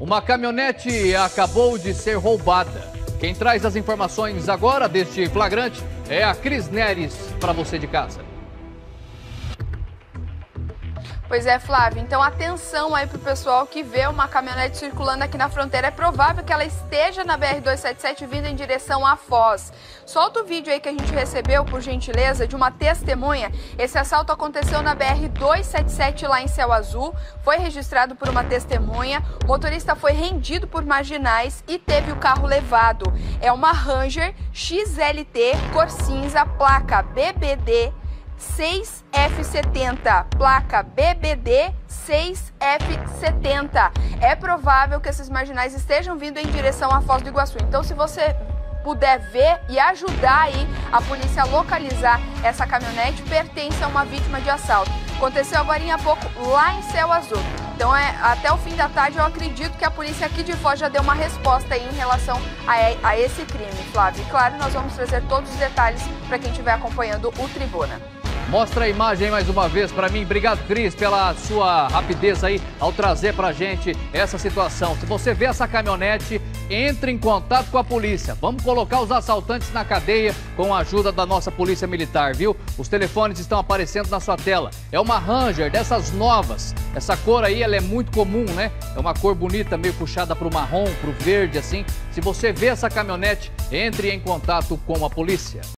Uma caminhonete acabou de ser roubada. Quem traz as informações agora deste flagrante é a Cris Neres para você de casa. Pois é, Flávio. Então, atenção aí pro pessoal que vê uma caminhonete circulando aqui na fronteira. É provável que ela esteja na BR-277 vindo em direção à Foz. Solta o vídeo aí que a gente recebeu, por gentileza, de uma testemunha. Esse assalto aconteceu na BR-277 lá em Céu Azul. Foi registrado por uma testemunha. O motorista foi rendido por marginais e teve o carro levado. É uma Ranger XLT cor cinza, placa BBD 6F70, placa BBD 6F70. É provável que esses marginais estejam vindo em direção à Foz do Iguaçu. Então, se você puder ver e ajudar aí a polícia a localizar essa caminhonete, pertence a uma vítima de assalto. Aconteceu agora há pouco lá em Céu Azul. Então, é, até o fim da tarde, eu acredito que a polícia aqui de Foz já deu uma resposta aí em relação a, a esse crime, Flávio. E claro, nós vamos trazer todos os detalhes para quem estiver acompanhando o Tribuna. Mostra a imagem mais uma vez para mim. Obrigado, Cris, pela sua rapidez aí ao trazer para a gente essa situação. Se você vê essa caminhonete, entre em contato com a polícia. Vamos colocar os assaltantes na cadeia com a ajuda da nossa polícia militar, viu? Os telefones estão aparecendo na sua tela. É uma Ranger dessas novas. Essa cor aí, ela é muito comum, né? É uma cor bonita, meio puxada para o marrom, para o verde, assim. Se você vê essa caminhonete, entre em contato com a polícia.